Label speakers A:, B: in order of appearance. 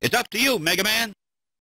A: It's up to you, Mega Man.